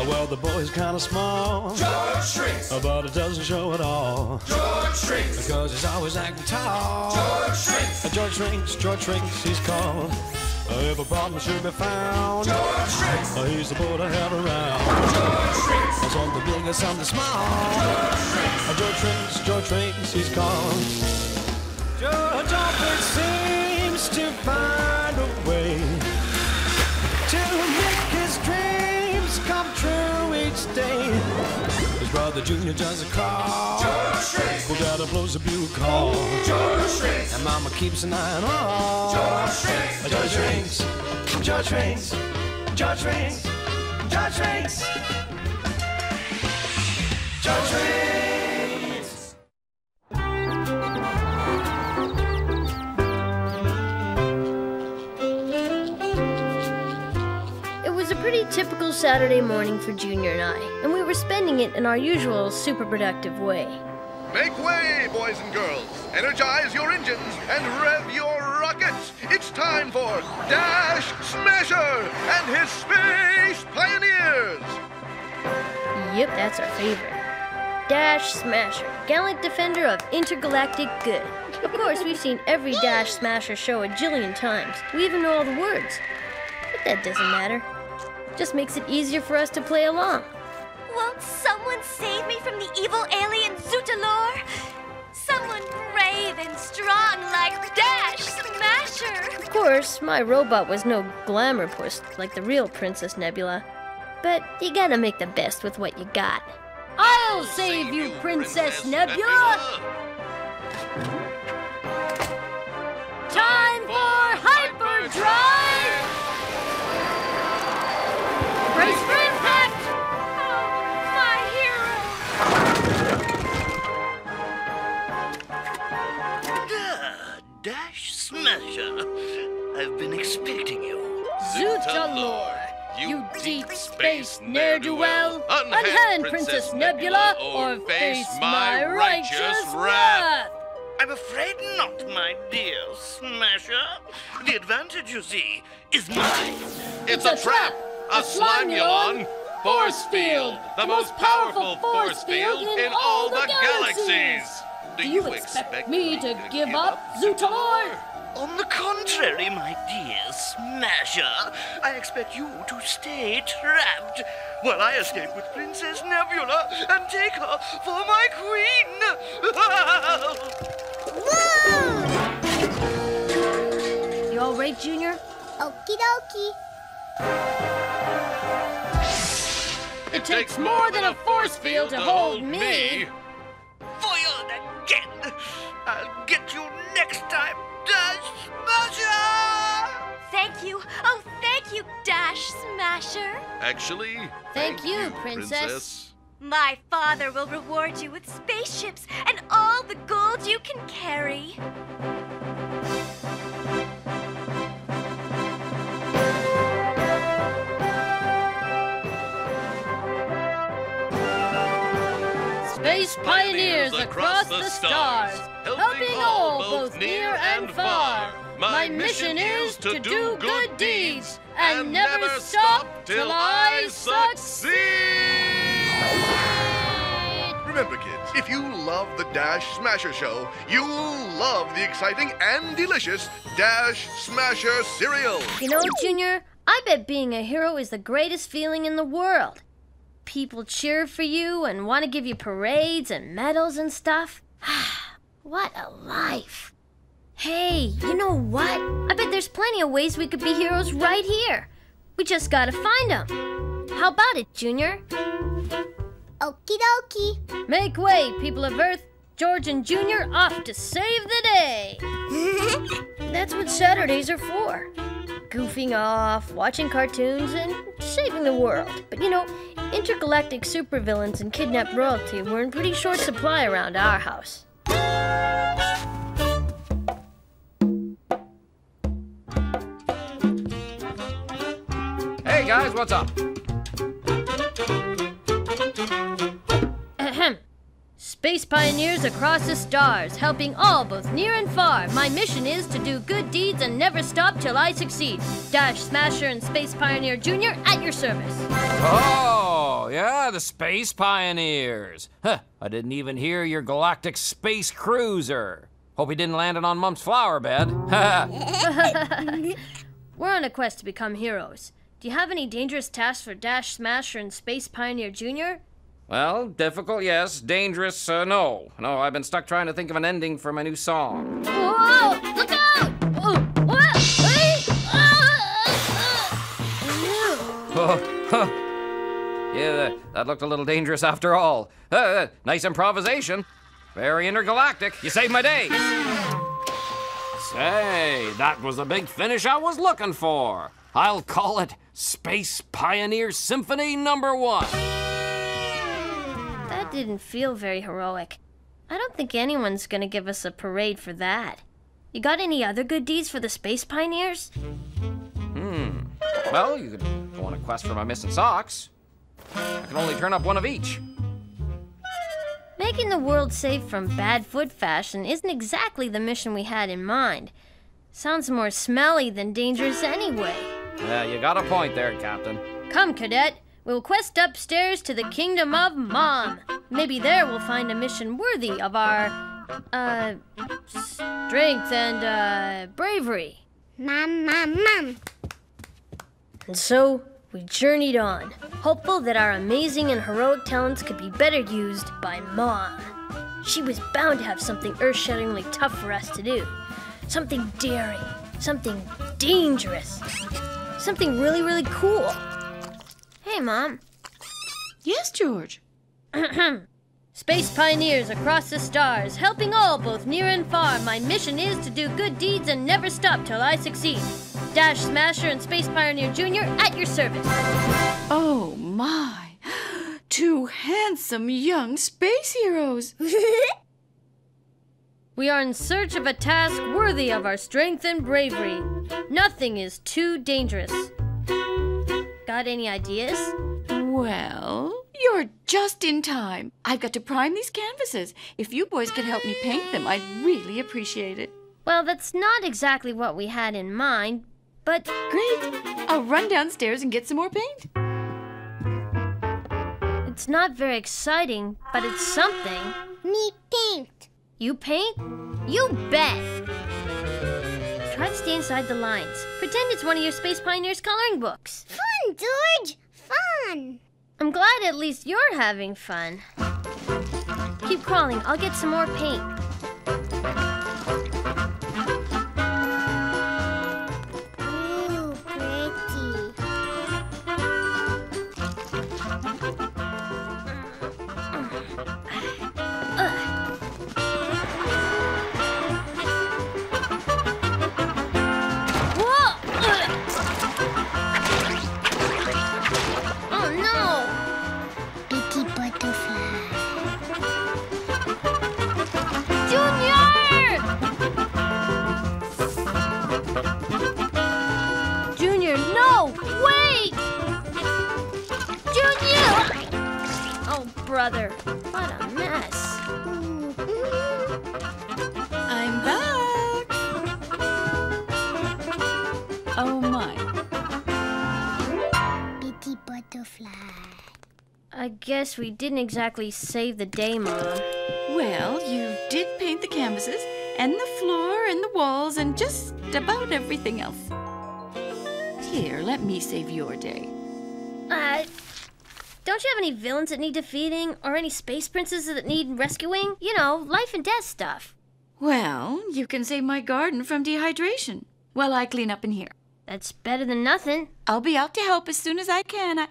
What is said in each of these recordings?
Oh, well, the boy's kinda small. George shrinks. Oh, but it doesn't show at all. George shrinks. Because he's always acting tall. George shrinks. George shrinks, George shrinks, he's called. If a problem should be found, George shrinks. uh, he's the boy to have around. George. Uh, Something big or something small. George shrinks. Uh, George shrinks, George shrinks, he's called. George always seems to find a way to make his dreams come true each day. His brother Junior does a call. George shrinks. Well, Daddy blows a bugle call. George shrinks. And Mama keeps an eye on all. George shrinks. George shrinks. George shrinks. George shrinks. George shrinks. George shrinks. Typical Saturday morning for Junior and I, and we were spending it in our usual super productive way. Make way, boys and girls. Energize your engines and rev your rockets. It's time for Dash Smasher and his Space Pioneers. Yep, that's our favorite. Dash Smasher, gallant defender of intergalactic good. Of course, we've seen every Dash Smasher show a jillion times. We even know all the words. But that doesn't matter. Just makes it easier for us to play along. Won't someone save me from the evil alien Zutalor? Someone brave and strong like Dash Smasher. Of course, my robot was no glamour puss like the real Princess Nebula. But you gotta make the best with what you got. I'll save you, Princess Nebula! Time for hyperdrive! I've been expecting you. Zutalor, you deep space ne'er-do-well, Unhand unhand Princess Princess Nebula, Nebula, or face my righteous wrath! I'm afraid not, my dear Smasher. The advantage, you see, is mine. It's a trap! A Slimulon force field! The most powerful force field in all the galaxies! Do you expect me to give up, Zutalor? On the contrary, my dear Smasher, I expect you to stay trapped while I escape with Princess Nebula and take her for my queen. You all right, Junior? Okie dokie. It takes more than a force field to hold me. Foiled again. I'll get you next time, Dash Smasher! Thank you. Oh, thank you, Dash Smasher. Actually, Thank you, Princess. My father will reward you with spaceships and all the gold you can carry. Space pioneers across the stars, helping all both near and far. My mission is to do good deeds and never stop till I succeed. Remember, kids, if you love the Dash Smasher show, you'll love the exciting and delicious Dash Smasher cereal. You know, Junior, I bet being a hero is the greatest feeling in the world. People cheer for you and want to give you parades and medals and stuff. what a life. Hey, you know what? I bet there's plenty of ways we could be heroes right here. We just gotta find them. How about it, Junior? Okie dokie. Make way, people of Earth. George and Junior off to save the day. That's what Saturdays are for. Goofing off, watching cartoons, and saving the world. But you know, intergalactic supervillains and kidnapped royalty were in pretty short supply around our house. Hey guys, what's up? Ahem. Space pioneers across the stars, helping all both near and far. My mission is to do good deeds and never stop till I succeed. Dash Smasher and Space Pioneer Jr. at your service. Oh, yeah, the Space Pioneers. Huh, I didn't even hear your galactic space cruiser. Hope he didn't land it on Mump's flower bed. We're on a quest to become heroes. Do you have any dangerous tasks for Dash Smasher and Space Pioneer Jr.? well, difficult, yes. Dangerous, uh, no. No, I've been stuck trying to think of an ending for my new song. Whoa! Look out! Oh, what? Hey! Ah, Yeah, that, that looked a little dangerous after all. Uh, nice improvisation. Very intergalactic. You saved my day. Say, that was the big finish I was looking for. I'll call it Space Pioneer Symphony Number One. that didn't feel very heroic. I don't think anyone's gonna give us a parade for that. You got any other good deeds for the Space Pioneers? Hmm. Well, you could go on a quest for my missing socks. I can only turn up one of each. Making the world safe from bad foot fashion isn't exactly the mission we had in mind. Sounds more smelly than dangerous anyway. Yeah, you got a point there, Captain. Come, cadet. We'll quest upstairs to the kingdom of Mom. Maybe there we'll find a mission worthy of our, uh, strength and, uh, bravery. Mom, mom, mom. And so, we journeyed on, hopeful that our amazing and heroic talents could be better used by Mom. She was bound to have something earth shatteringly tough for us to do. Something daring, something dangerous, something really, really cool. Hey, Mom. Yes, George. Space pioneers across the stars, helping all both near and far. My mission is to do good deeds and never stop till I succeed. Dash Smasher and Space Pioneer Jr. at your service. Oh, my. Two handsome young space heroes. We are in search of a task worthy of our strength and bravery. Nothing is too dangerous. Got any ideas? Well, you're just in time. I've got to prime these canvases. If you boys could help me paint them, I'd really appreciate it. Well, that's not exactly what we had in mind, but Great. I'll run downstairs and get some more paint. it's not very exciting, but it's something. Me paint. You paint? You bet! Try to stay inside the lines. Pretend it's one of your Space Pioneers coloring books. Fun, George. Fun. I'm glad at least you're having fun. Keep crawling, I'll get some more paint. Guess we didn't exactly save the day, Mom. Well, you did paint the canvases, and the floor, and the walls, and just about everything else. Here, let me save your day. Uh, don't you have any villains that need defeating, or any space princesses that need rescuing? You know, life and death stuff. Well, you can save my garden from dehydration while I clean up in here. That's better than nothing. I'll be out to help as soon as I can. I...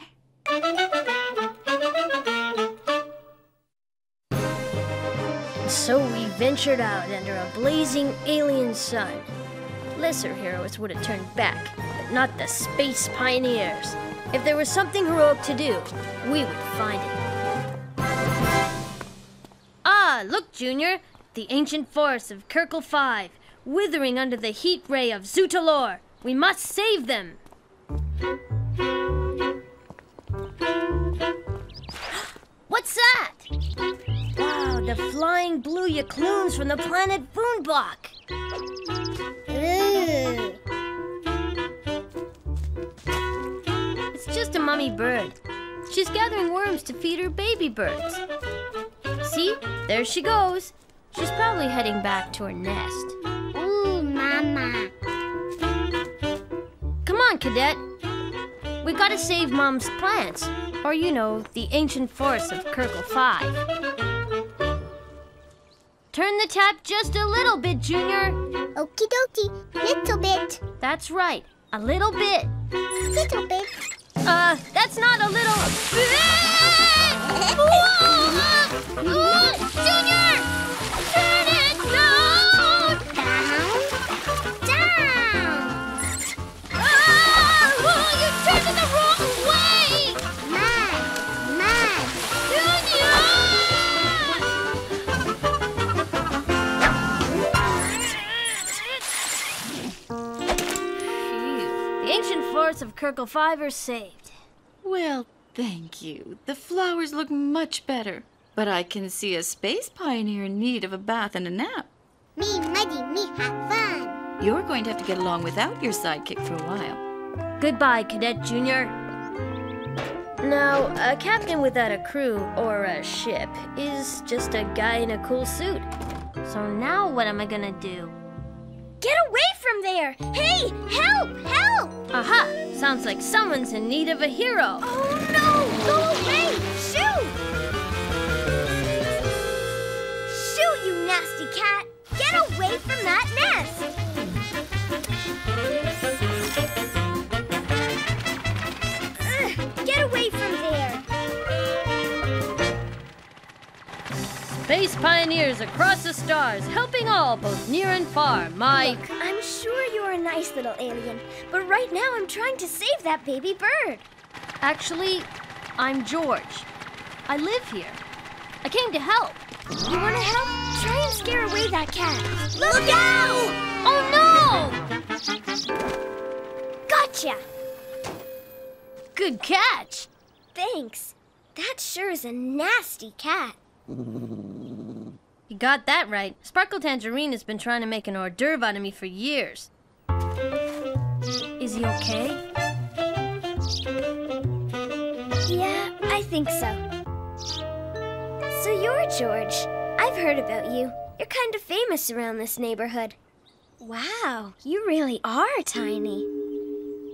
So we ventured out under a blazing alien sun. Lesser heroes would have turned back, but not the space pioneers. If there was something heroic to do, we would find it. Ah, look, Junior! The ancient forests of Kirkle 5, withering under the heat ray of Zutalor. We must save them! Playing Blue Yacloons from the planet Foonbach. Ooh. It's just a mummy bird. She's gathering worms to feed her baby birds. See? There she goes. She's probably heading back to her nest. Ooh, mama. Come on, cadet. We gotta save Mom's plants, or you know, the ancient forests of Kirkle 5. Turn the tap just a little bit, Junior. Okie dokie. Little bit. That's right, a little bit. Little bit. Uh, that's not a little. Forests of 5 are saved. Well, thank you. The flowers look much better. But I can see a space pioneer in need of a bath and a nap. Me muddy, me have fun. You're going to have to get along without your sidekick for a while. Goodbye, Cadet Junior. Now, a captain without a crew or a ship is just a guy in a cool suit. So now what am I gonna do? Get away from there! Hey, help! Help! Aha! Sounds like someone's in need of a hero. Oh no! Go away! Shoot! Shoot, you nasty cat! Get away from that nest! Space pioneers across the stars, helping all, both near and far. My. I'm sure you're a nice little alien, but right now I'm trying to save that baby bird. Actually, I'm George. I live here. I came to help. You want to help? Try and scare away that cat. Look out! Oh no! Gotcha! Good catch. Thanks. That sure is a nasty cat. You got that right. Sparkle Tangerine has been trying to make an hors d'oeuvre out of me for years. Is he okay? Yeah, I think so. So you're George. I've heard about you. You're kind of famous around this neighborhood. Wow, you really are tiny.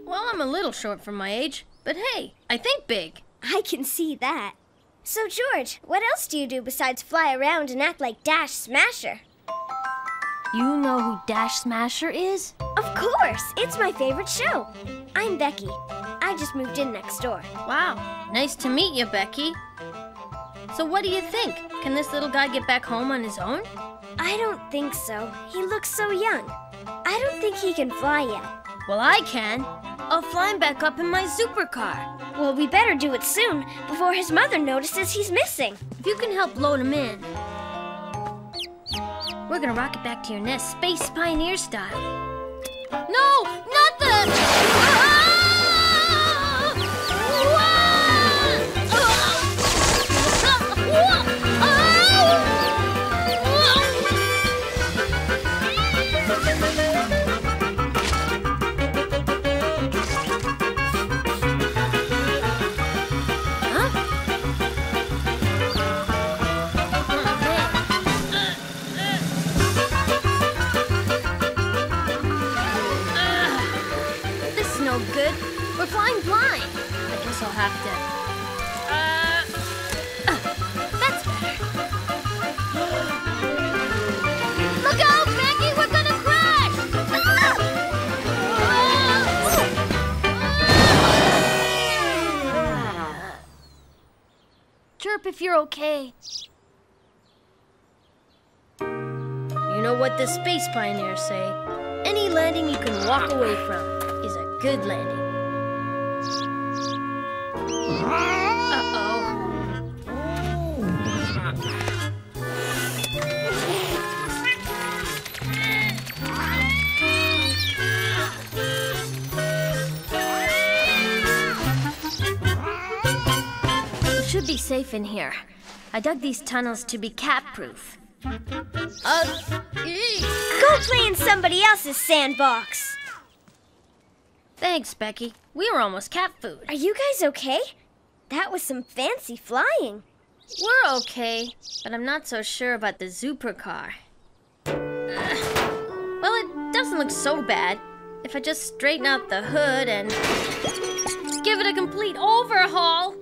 Well, I'm a little short for my age, but hey, I think big. I can see that. So, George, what else do you do besides fly around and act like Dash Smasher? You know who Dash Smasher is? Of course, it's my favorite show. I'm Becky. I just moved in next door. Wow, nice to meet you, Becky. So, what do you think? Can this little guy get back home on his own? I don't think so. He looks so young. I don't think he can fly yet. Well, I can. I'll fly him back up in my Zoopercar. Well, we better do it soon before his mother notices he's missing. If you can help load him in, we're gonna rocket back to your nest, space pioneer style. No, have to. Uh, uh, that's better. Look out, Becky! We're gonna crash! Chirp if you're okay. You know what the space pioneers say? Any landing you can walk away from is a good landing. Safe in here. I dug these tunnels to be cat-proof. Uh. Go play in somebody else's sandbox. Thanks, Becky. We were almost cat food. Are you guys okay? That was some fancy flying. We're okay, but I'm not so sure about the Zooper car. Well, it doesn't look so bad. If I just straighten out the hood and give it a complete overhaul,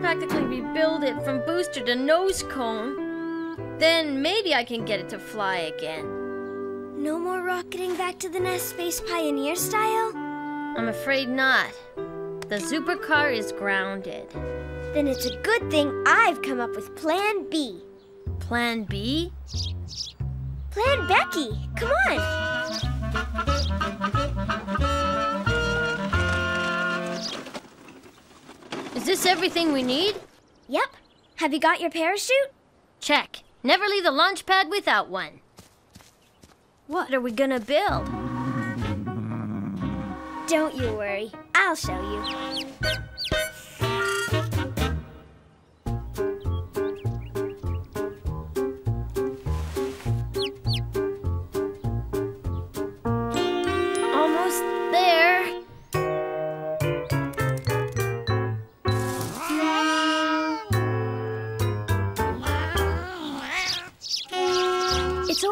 practically rebuild it from booster to nose cone, then maybe I can get it to fly again. No more rocketing back to the nest Space Pioneer style? I'm afraid not. The Zoopercar is grounded. Then it's a good thing I've come up with Plan B. Plan B? Plan Becky. Come on. This everything we need? Yep. Have you got your parachute? Check. Never leave the launch pad without one. What are we gonna build? Don't you worry. I'll show you.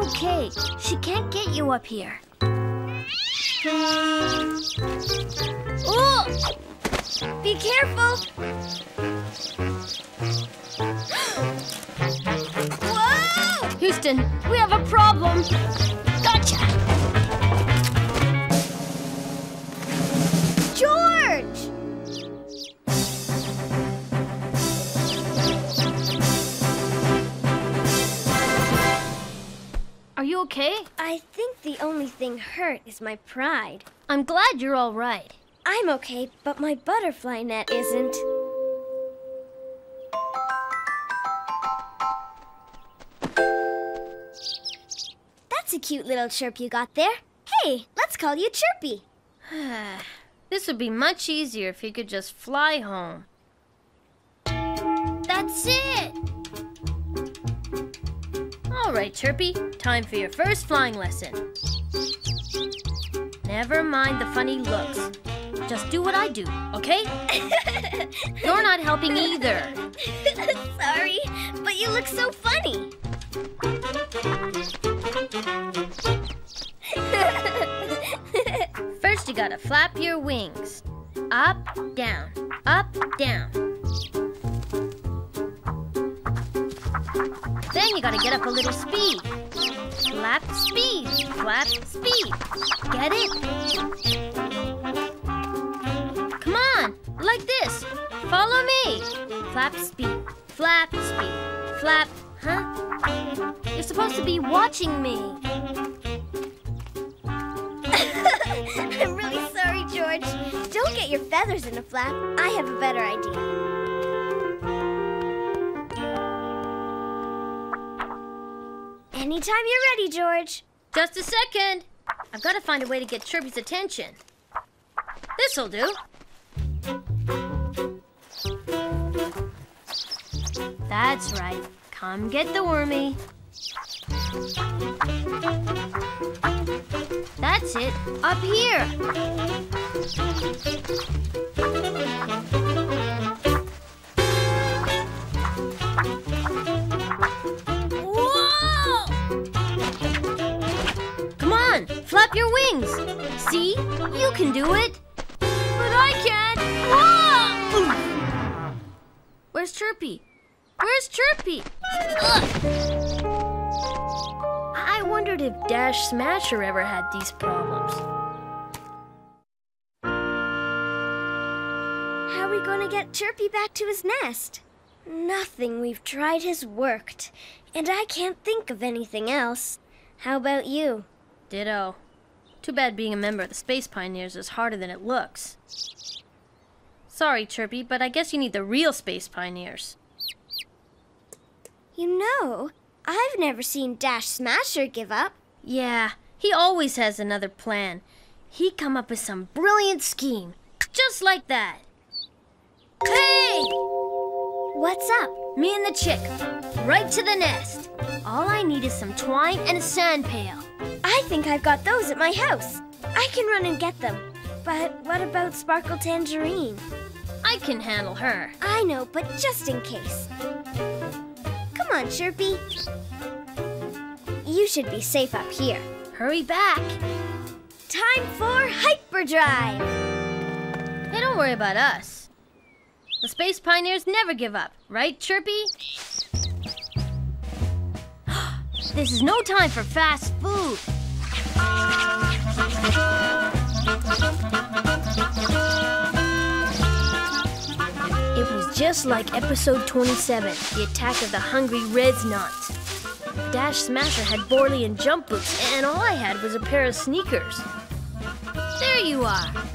Okay. She can't get you up here. Oh! Be careful. Whoa! Houston, we have a problem. Okay? I think the only thing hurt is my pride. I'm glad you're all right. I'm okay, but my butterfly net isn't. That's a cute little chirp you got there. Hey, let's call you Chirpy. this would be much easier if you could just fly home. That's it! Right, Chirpy, time for your first flying lesson. Never mind the funny looks. Just do what I do, okay? You're not helping either. Sorry, but you look so funny. First, you gotta flap your wings. Up, down, up, down. Then you gotta get up a little speed. Flap speed, flap speed. Get it? Come on, like this. Follow me. Flap speed, flap speed, flap, huh? You're supposed to be watching me. I'm really sorry, George. Don't get your feathers in a flap. I have a better idea. Anytime you're ready, George. Just a second. I've got to find a way to get Chirpy's attention. This'll do. That's right. Come get the wormy. That's it. Up here. Your wings. See? You can do it. But I can't. Whoa! Where's Chirpy? Where's Chirpy? Ugh. I wondered if Dash Smasher ever had these problems. How are we going to get Chirpy back to his nest? Nothing we've tried has worked, and I can't think of anything else. How about you? Ditto. Too bad being a member of the Space Pioneers is harder than it looks. Sorry, Chirpy, but I guess you need the real Space Pioneers. You know, I've never seen Dash Smasher give up. Yeah, he always has another plan. He come up with some brilliant scheme. Just like that. Hey! What's up? Me and the chick. right to the nest. All I need is some twine and a sand pail. I think I've got those at my house. I can run and get them. But what about Sparkle Tangerine? I can handle her. I know, but just in case. Come on, Chirpy. You should be safe up here. Hurry back. Time for hyperdrive. Hey, don't worry about us. The Space Pioneers never give up, right, Chirpy? This is no time for fast food. It was just like episode 27, the attack of the hungry Resnauts. Dash Smasher had Borley and jump boots, and all I had was a pair of sneakers. There you are.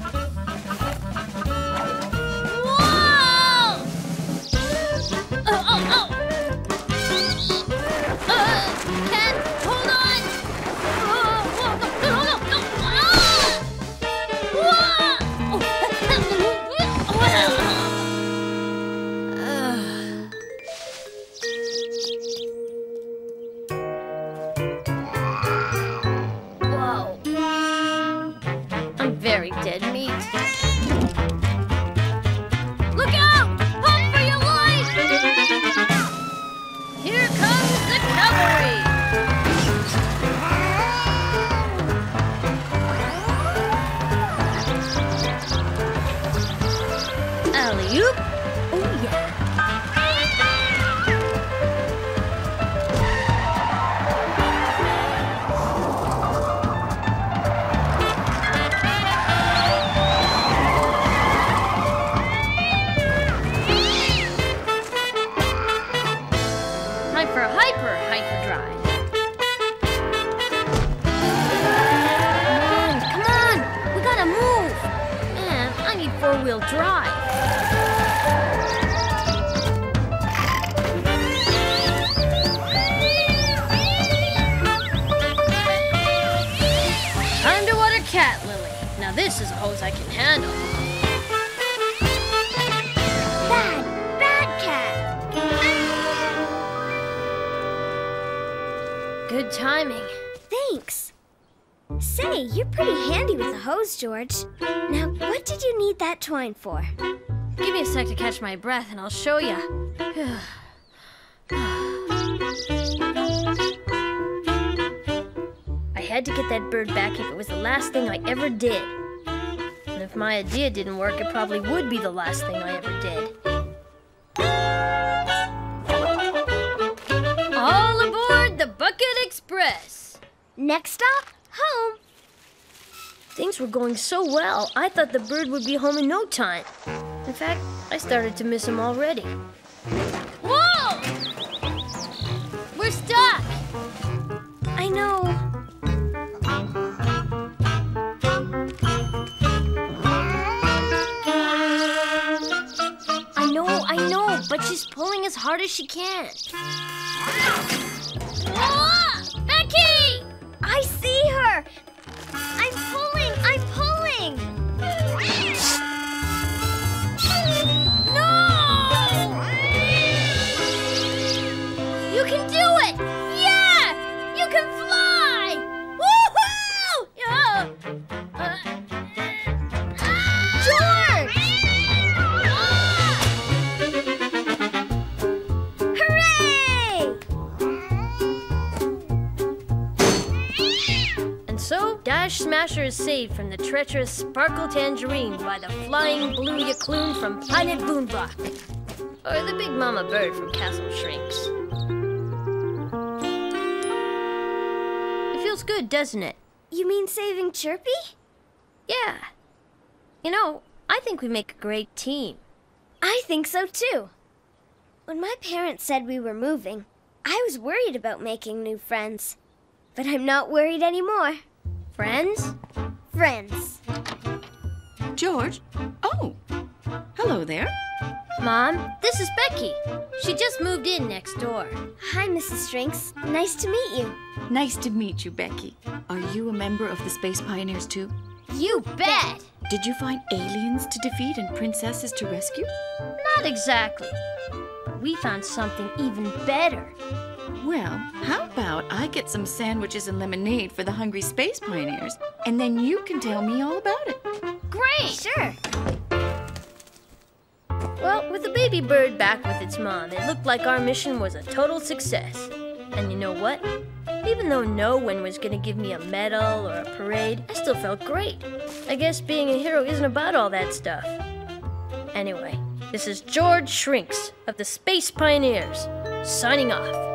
I'm very dead meat. Now this is a hose I can handle. Bad, bad cat. Good timing. Thanks. Say, you're pretty handy with a hose, George. Now, what did you need that twine for? Give me a sec to catch my breath and I'll show ya. I had to get that bird back if it was the last thing I ever did. If my idea didn't work, it probably would be the last thing I ever did. All aboard the Bucket Express! Next stop, home. Things were going so well, I thought the bird would be home in no time. In fact, I started to miss him already. Pulling as hard as she can. Ah! Becky! I see her. Smasher is saved from the treacherous Sparkle Tangerine by the flying blue Yakloon from Planet Boonbach. Or the big mama bird from Castle Shrinks. It feels good, doesn't it? You mean saving Chirpy? Yeah. You know, I think we make a great team. I think so too. When my parents said we were moving, I was worried about making new friends. But I'm not worried anymore. Friends? Friends. George? Oh, hello there. Mom, this is Becky. She just moved in next door. Hi, Mrs. Shrinks. Nice to meet you. Nice to meet you, Becky. Are you a member of the Space Pioneers too? You bet! Did you find aliens to defeat and princesses to rescue? Not exactly. we found something even better. Well, how about I get some sandwiches and lemonade for the hungry space pioneers, and then you can tell me all about it. Great! Sure. Well, with the baby bird back with its mom, it looked like our mission was a total success. And you know what? Even though no one was gonna give me a medal or a parade, I still felt great. I guess being a hero isn't about all that stuff. Anyway, this is George Shrinks of the Space Pioneers, signing off.